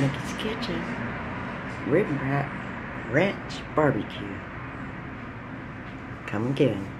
Nikki's Kitchen, Rib Wrap, Ranch Barbecue. Come again.